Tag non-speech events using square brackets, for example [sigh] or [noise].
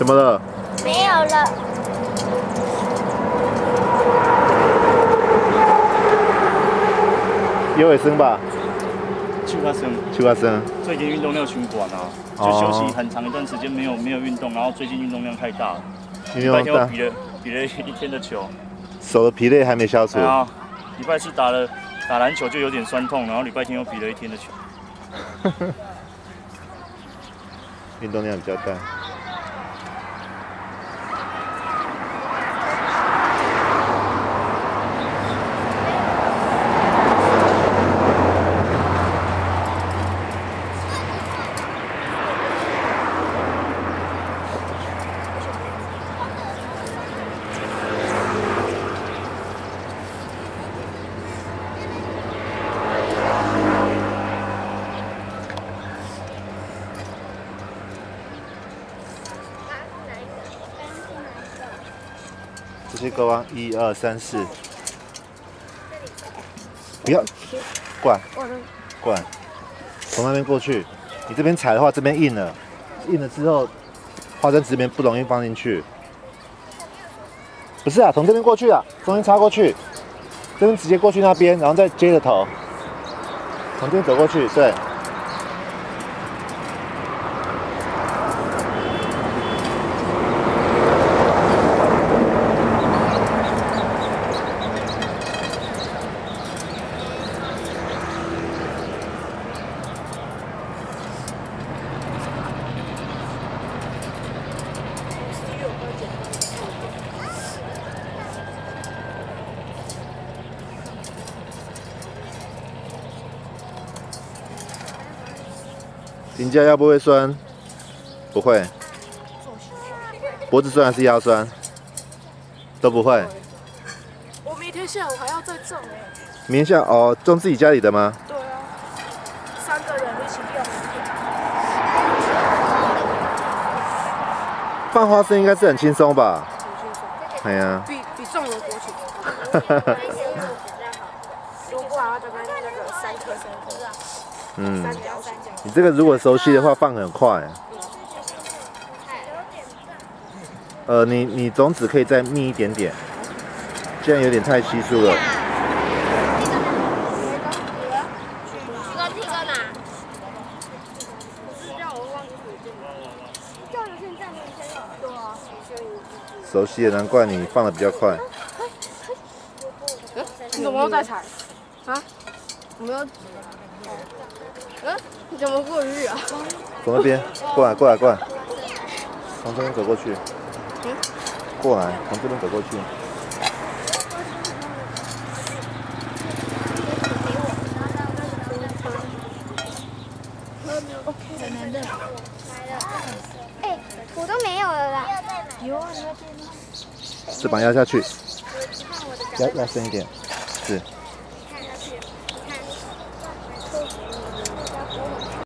怎么了？没有了。有卫生吧？去发生，去发生。最近运动量群管啊，就休息很长一段时间没有没有运动，然后最近运动量太大了。礼拜天我比了比了一天的球，手的疲累还没消除。啊，礼拜四打了打篮球就有点酸痛，然后礼拜天又比了一天的球。[laughs] 运动量比较大。这些钩啊，一二三四，不要，过来，过来，从那边过去。你这边踩的话，这边硬了，硬了之后，花生这边不容易放进去。不是啊，从这边过去啊，中间插过去，这边直接过去那边，然后再接着头，从这边走过去，对。颈架腰不会酸，不会。脖子酸还是腰酸？都不会。我明天下午还要再种哎。明天下哦，种自己家里的吗？对啊，三个人一起用。放花生应该是很轻松吧？很轻松。哎呀。比比种油果轻松。哈哈哈。如果啊，这边那个三颗三颗。嗯。你这个如果熟悉的话，放很快。呃，你你种子可以再密一点点，这样有点太稀疏了。熟悉的，难怪你放的比较快。你怎么又在踩？啊？我没有。嗯？你怎么过去啊？从那边 [laughs] 过来，过来，过来，从这边走过去。嗯。过来，从这边走过去。真的。哎，土都没有了啦。有啊，翅膀压下去，压压深一点，是。